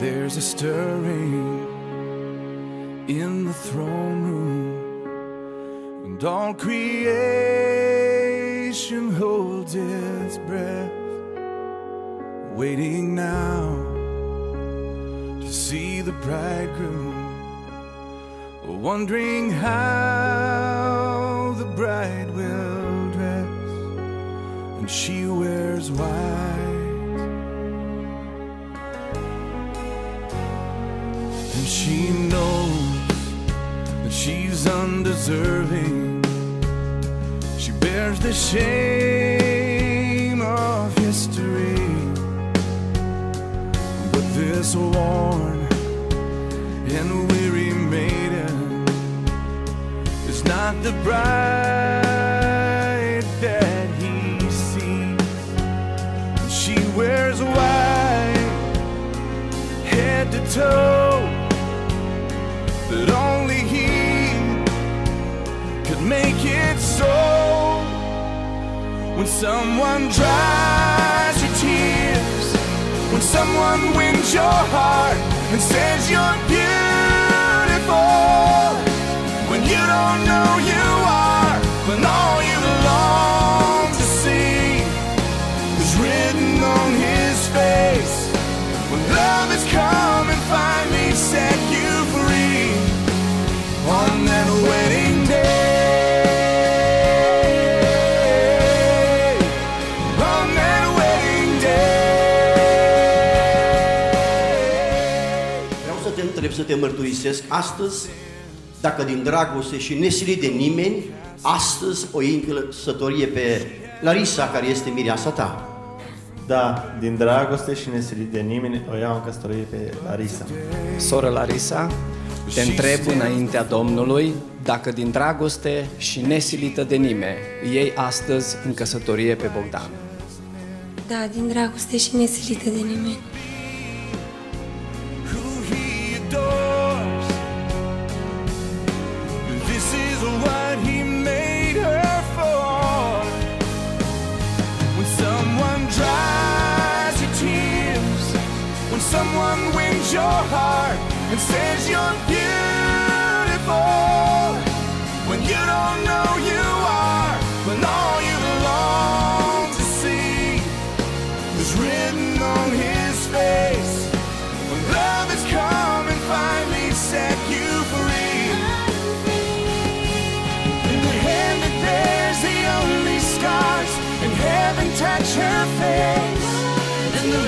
There's a stirring in the throne room, and all creation holds its breath, waiting now to see the bridegroom, wondering how the bride will dress, and she wears white. And she knows that she's undeserving. She bears the shame of history. But this worn and weary maiden is not the bride that he sees. She wears white head to toe make it so. When someone dries your tears, when someone wins your heart and says you're beautiful, să te întreb, să te mărturisesc astăzi, dacă din dragoste și nesilit de nimeni, astăzi o iei în căsătorie pe Larisa, care este mireasa ta. Da, din dragoste și nesilit de nimeni, o iau în căsătorie pe Larisa. Soră Larisa, te întreb înaintea Domnului dacă din dragoste și nesilită de nimeni îi iei astăzi în căsătorie pe Bogdan. Da, din dragoste și nesilită de nimeni. someone wins your heart and says you're beautiful when you don't know you are, when all you long to see is written on his face. When love has come and finally set you free, in the hand that bears the only scars, and heaven touch her face, and the